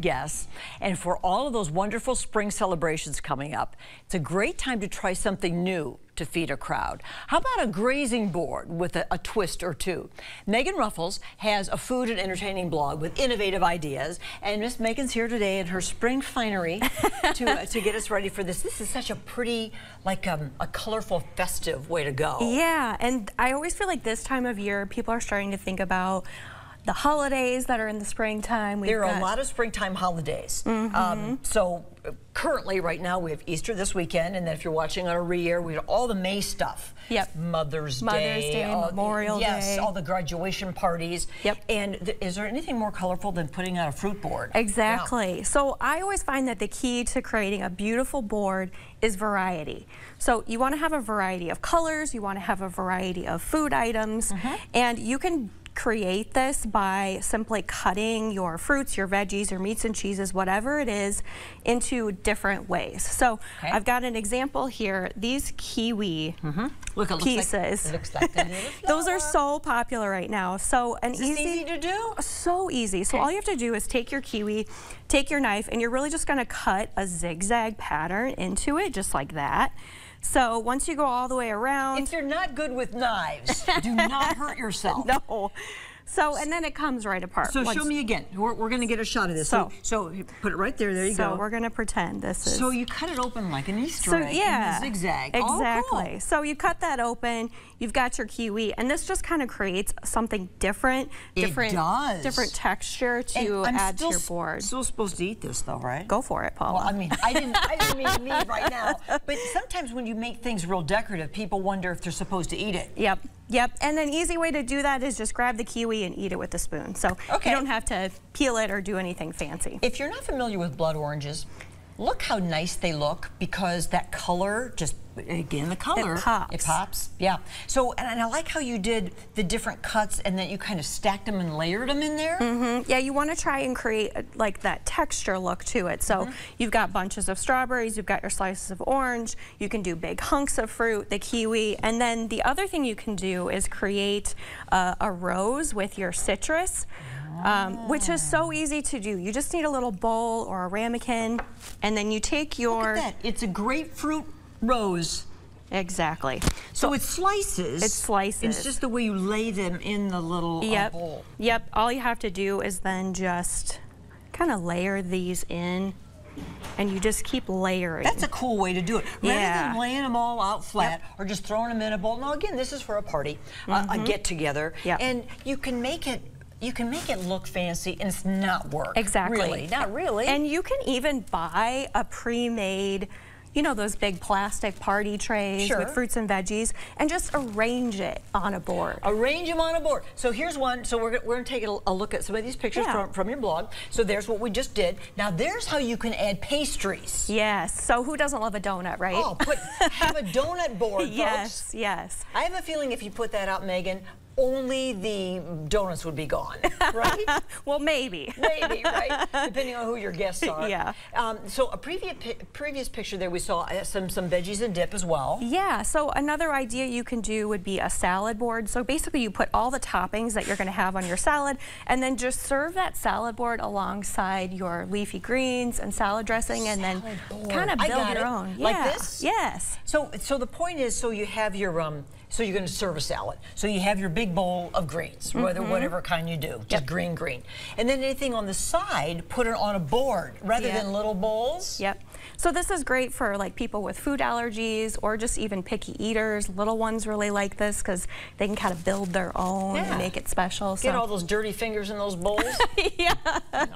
guests. And for all of those wonderful spring celebrations coming up, it's a great time to try something new to feed a crowd. How about a grazing board with a, a, twist or two? Megan Ruffles has a food and entertaining blog with innovative ideas, and Miss Megan's here today in her spring finery to, uh, to get us ready for this. This is such a pretty, like um, a colorful, festive way to go. Yeah, and I always feel like this time of year, people are starting to think about the holidays that are in the springtime. We've there are a lot of springtime holidays. Mm -hmm. um, so currently, right now, we have Easter this weekend, and then if you're watching on a re-air, we have all the May stuff. Yep. Mother's, Mother's Day, Day Memorial yes, Day. Yes, all the graduation parties. Yep. And th is there anything more colorful than putting out a fruit board? Exactly. Yeah. So I always find that the key to creating a beautiful board is variety. So you want to have a variety of colors, you want to have a variety of food items, mm -hmm. and you can create this by simply cutting your fruits, your veggies, your meats and cheeses, whatever it is, into different ways. So okay. I've got an example here. These kiwi mm -hmm. Look, pieces. Like, it looks like Those are so popular right now. So an easy, easy, to do? So easy. So okay. all you have to do is take your kiwi, take your knife, and you're really just going to cut a zigzag pattern into it, just like that. So once you go all the way around. If you're not good with knives, do not hurt yourself. No. So, and then it comes right apart. So show me again. We're, we're going to get a shot of this. So, so, so, put it right there. There you so go. So we're going to pretend this is. So you cut it open like an Easter so, egg yeah, zigzag. Exactly. Oh, cool. So you cut that open. You've got your kiwi, and this just kind of creates something different. Different, it does. Different texture to add still, to your board. Still supposed to eat this though, right? Go for it, Paula. Well, I mean, I didn't, I didn't mean me right now. But sometimes when you make things real decorative, people wonder if they're supposed to eat it. Yep. Yep, and an easy way to do that is just grab the kiwi and eat it with a spoon. So okay. you don't have to peel it or do anything fancy. If you're not familiar with blood oranges, look how nice they look because that color just again the color it pops. it pops yeah so and, I like how you did the different cuts and then you kind of stacked them and layered them in there mm -hmm. yeah you want to try and create a, like that texture look to it so mm -hmm. you've got bunches of strawberries you've got your slices of orange you can do big hunks of fruit the kiwi and then the other thing you can do is create uh, a rose with your citrus um, which is so easy to do. You just need a little bowl or a ramekin, and then you take your... Look at that. It's a grapefruit rose. Exactly. So, so it's slices. It's slices. It's just the way you lay them in the little uh, yep. bowl. Yep. All you have to do is then just kind of layer these in and you just keep layering. That's a cool way to do it. Rather yeah. than laying them all out flat yep. or just throwing them in a bowl. Now again, this is for a party, mm -hmm. uh, a mm-hmm. get together, yep. and you can make it you can make it look fancy and it's not work. Exactly. Really, not really. And you can even buy a pre-made you know those big plastic party trays sure. with fruits and veggies and just arrange it on a board. Arrange them on a board. So here's one. So we're, we're going to take a, look at some of these pictures yeah. from, from your blog. So there's what we just did. Now there's how you can add pastries. Yes. So who doesn't love a donut, right? Oh, put, have a donut board, yes, folks. Yes, I have a feeling if you put that out, Megan, only the donuts would be gone, right? well, maybe. maybe, right? Depending on who your guests are. Yeah. Um, so a previous previous picture there, we saw uh, some some veggies and dip as well. Yeah. So another idea you can do would be a salad board. So basically, you put all the toppings that you're going to have on your salad, and then just serve that salad board alongside your leafy greens and salad dressing, salad and then kind of build your it. own. Like yeah. this? Yes. So so the point is, so you have your um so you're going to serve a salad. So you have your big bowl of greens, mm -hmm. whether mm-hmm. whatever kind you do, just yep. green, green. And then anything on the side, put it on a board rather yep. than little bowls. Yep. So this is great for like people with food allergies or just even picky eaters. Little ones really like this because they can kind of build their own yeah. and make it special. Get so. all those dirty fingers in those bowls. yeah. No,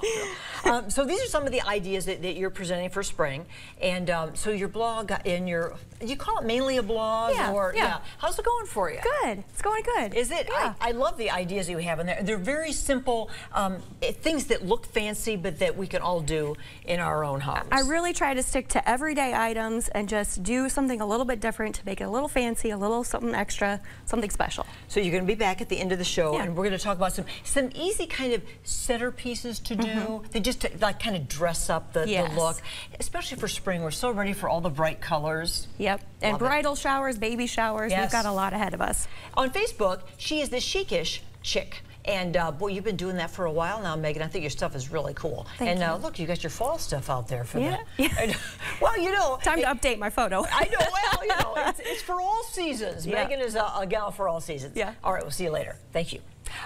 um, so these are some of the ideas that, that you're presenting for spring. And um, so your blog and your, you call it mainly a blog? Yeah, or, yeah. yeah. How's it going for you? Good. It's going good. Is it? Yeah. I, I love the ideas you have in there. They're very simple um, things that look fancy, but that we can all do in our own homes. I really try to stick to everyday items and just do something a little bit different to make it a little fancy, a little something extra, something special. So you're going to be back at the end of the show, yeah. and we're going to talk about some some easy kind of centerpieces to do. Mm -hmm. They just like kind of dress up the, yes. the, look, especially for spring. We're so ready for all the bright colors. Yep, and Love bridal it. showers, baby showers. Yes. We've got a lot ahead of us. On Facebook, she is the Chic(ish) Chick And uh, boy, you've been doing that for a while now, Megan. I think your stuff is really cool. Thank and you. Uh, look, you got your fall stuff out there for Yeah. that. And, well, you know. Time to it- update my photo. I know. Well, you know, it's, it's for all seasons. Yeah. Megan is a, a gal for all seasons. Yeah. All right, we'll see you later. Thank you.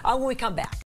Uh, when we come back.